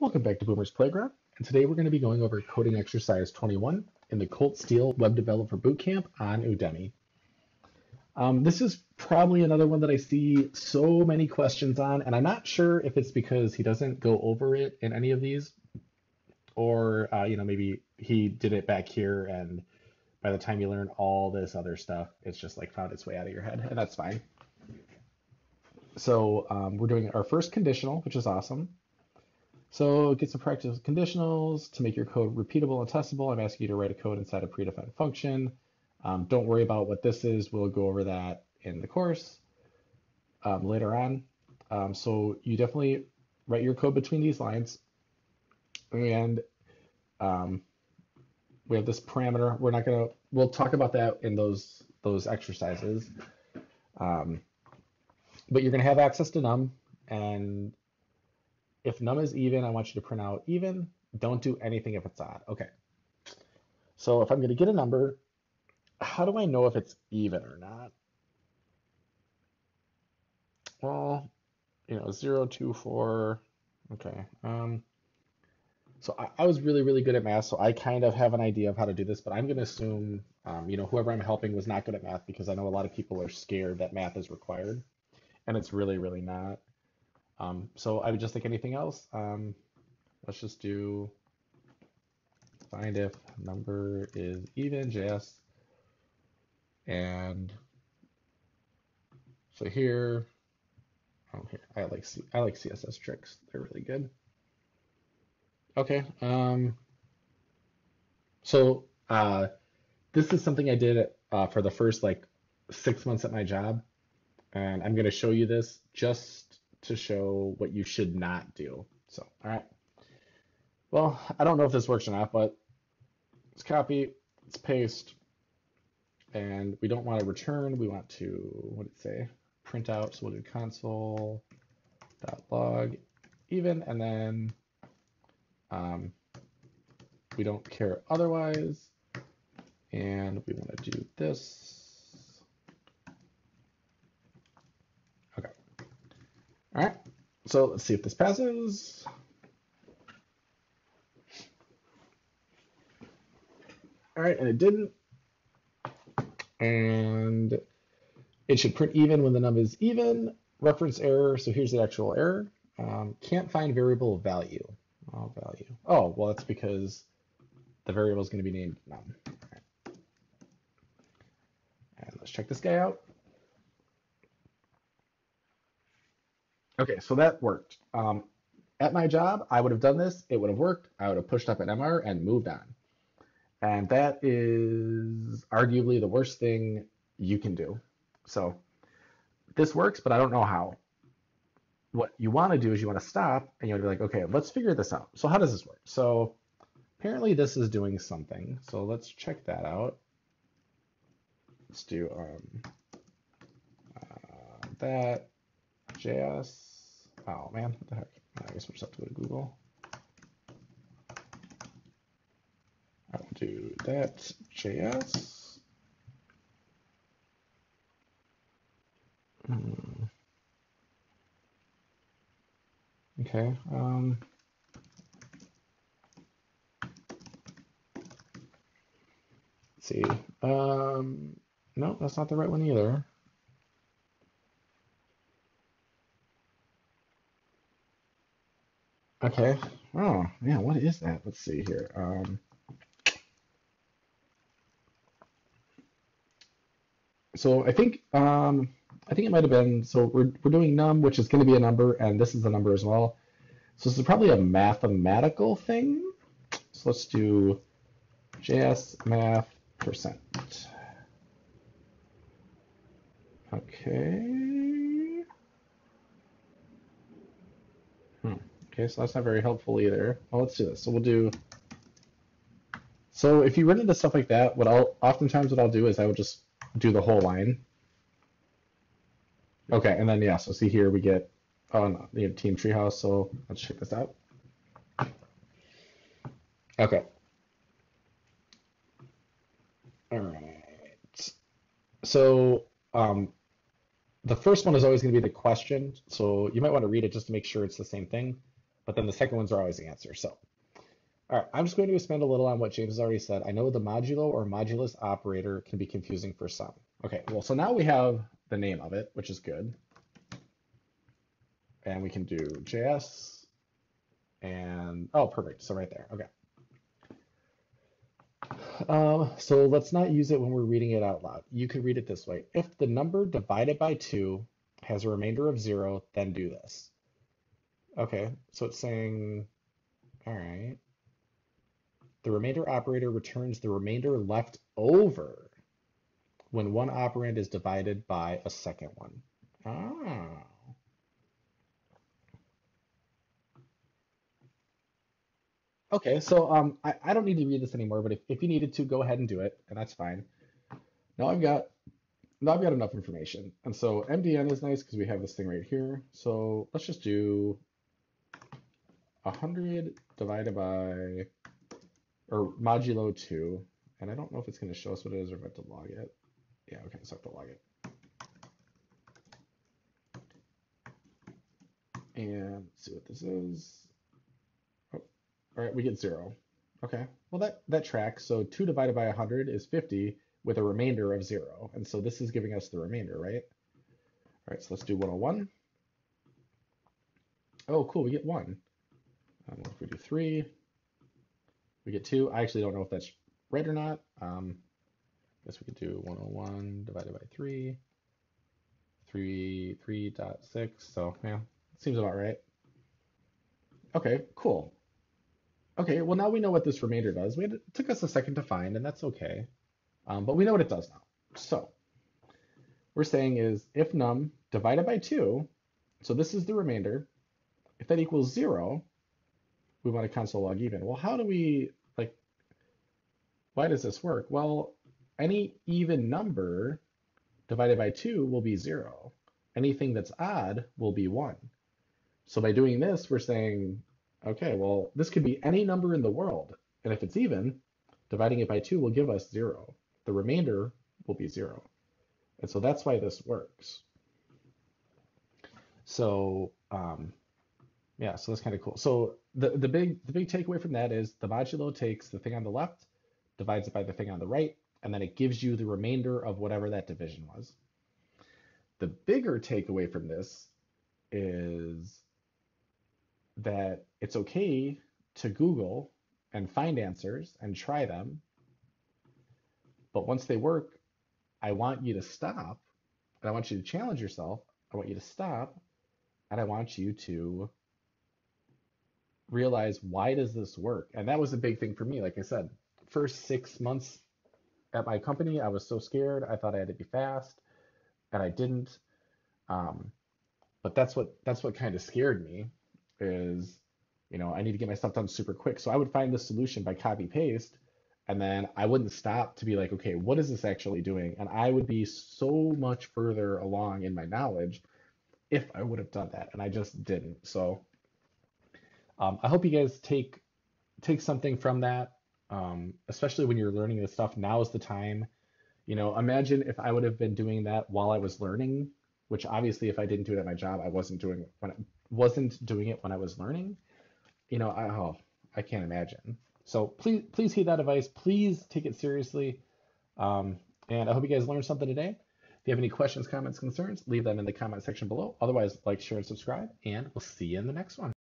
welcome back to Boomer's Playground. And today we're going to be going over coding exercise 21 in the Colt Steele Web Developer Bootcamp on Udemy. Um, this is probably another one that I see so many questions on, and I'm not sure if it's because he doesn't go over it in any of these, or uh, you know maybe he did it back here, and by the time you learn all this other stuff, it's just like found its way out of your head, and that's fine. So um, we're doing our first conditional, which is awesome. So get some practice conditionals to make your code repeatable and testable. I'm asking you to write a code inside a predefined function. Um, don't worry about what this is. We'll go over that in the course um, later on. Um, so you definitely write your code between these lines. And um, we have this parameter. We're not gonna, we'll talk about that in those, those exercises. Um, but you're gonna have access to num and if num is even, I want you to print out even. Don't do anything if it's odd. Okay. So if I'm going to get a number, how do I know if it's even or not? Well, you know, zero, two, four. Okay. Um, so I, I, was really, really good at math, so I kind of have an idea of how to do this, but I'm going to assume, um, you know, whoever I'm helping was not good at math because I know a lot of people are scared that math is required, and it's really, really not. Um, so I would just like anything else. Um, let's just do find if number is even JS. And so here, oh I like I like CSS tricks. They're really good. Okay. Um, so uh, this is something I did uh, for the first like six months at my job. And I'm going to show you this just to show what you should not do. So, all right. Well, I don't know if this works or not, but let's copy, let's paste, and we don't want to return. We want to, what did it say? Print out. So we'll do console dot log even, and then um, we don't care otherwise. And we want to do this. All right, so let's see if this passes. All right, and it didn't. And it should print even when the num is even. Reference error, so here's the actual error. Um, can't find variable value. Oh, value. Oh, well, that's because the variable is going to be named num. Right. And let's check this guy out. Okay, so that worked. Um, at my job, I would have done this. It would have worked. I would have pushed up an MR and moved on. And that is arguably the worst thing you can do. So this works, but I don't know how. What you want to do is you want to stop and you want to be like, okay, let's figure this out. So how does this work? So apparently this is doing something. So let's check that out. Let's do um, uh, that JS. Oh man, what the heck? I guess we'll just have to go to Google. I'll do that JS. Hmm. Okay. Um, let's see. Um, no, that's not the right one either. Okay. Oh, yeah, what is that? Let's see here. Um, so I think um, I think it might have been so we're we're doing num, which is going to be a number, and this is a number as well. So this is probably a mathematical thing. So let's do JS math percent. Okay. Okay, so that's not very helpful either. Well, let's do this. So we'll do, so if you run into stuff like that, what I'll, oftentimes what I'll do is I will just do the whole line. Okay, and then yeah, so see here we get, oh no, the team treehouse, so let's check this out. Okay. All right. So um, the first one is always going to be the question. So you might want to read it just to make sure it's the same thing. But then the second ones are always the answer. So, all right, I'm just going to spend a little on what James has already said. I know the modulo or modulus operator can be confusing for some. Okay, well, so now we have the name of it, which is good. And we can do JS and, oh, perfect. So right there, okay. Um, so let's not use it when we're reading it out loud. You could read it this way. If the number divided by 2 has a remainder of 0, then do this. Okay, so it's saying, all right. The remainder operator returns the remainder left over when one operand is divided by a second one. Ah. Okay, so um, I, I don't need to read this anymore, but if, if you needed to, go ahead and do it, and that's fine. Now I've got now I've got enough information. And so MDN is nice because we have this thing right here. So let's just do 100 divided by, or modulo 2. And I don't know if it's going to show us what it is or if I have to log it. Yeah, okay, so I have to log it. And see what this is. Oh, all right, we get zero. Okay, well that, that tracks. So 2 divided by 100 is 50 with a remainder of 0. And so this is giving us the remainder, right? All right, so let's do 101. Oh, cool, we get 1. Um, if we do 3, we get 2. I actually don't know if that's right or not. Um, I guess we could do 101 divided by 3. 3, 3.6. So, yeah, seems about right. Okay, cool. Okay, well now we know what this remainder does. We had, it took us a second to find, and that's okay. Um, but we know what it does now. So we're saying is if num divided by 2, so this is the remainder, if that equals 0, we want to console log even. Well, how do we, like, why does this work? Well, any even number divided by 2 will be 0. Anything that's odd will be 1. So by doing this, we're saying, okay, well, this could be any number in the world. And if it's even, dividing it by 2 will give us 0 the remainder will be zero. And so that's why this works. So um, yeah, so that's kind of cool. So the, the big the big takeaway from that is the modulo takes the thing on the left, divides it by the thing on the right, and then it gives you the remainder of whatever that division was. The bigger takeaway from this is that it's okay to Google and find answers and try them but once they work, I want you to stop and I want you to challenge yourself. I want you to stop and I want you to realize why does this work? And that was a big thing for me. Like I said, first six months at my company, I was so scared. I thought I had to be fast and I didn't. Um, but that's what that's what kind of scared me is, you know, I need to get my stuff done super quick. So I would find the solution by copy paste and then I wouldn't stop to be like, okay, what is this actually doing? And I would be so much further along in my knowledge if I would have done that, and I just didn't. So um, I hope you guys take take something from that, um, especially when you're learning this stuff. Now is the time. You know, imagine if I would have been doing that while I was learning, which obviously, if I didn't do it at my job, I wasn't doing when I wasn't doing it when I was learning. You know, I, oh, I can't imagine. So please, please heed that advice. Please take it seriously. Um, and I hope you guys learned something today. If you have any questions, comments, concerns, leave them in the comment section below. Otherwise, like, share, and subscribe, and we'll see you in the next one.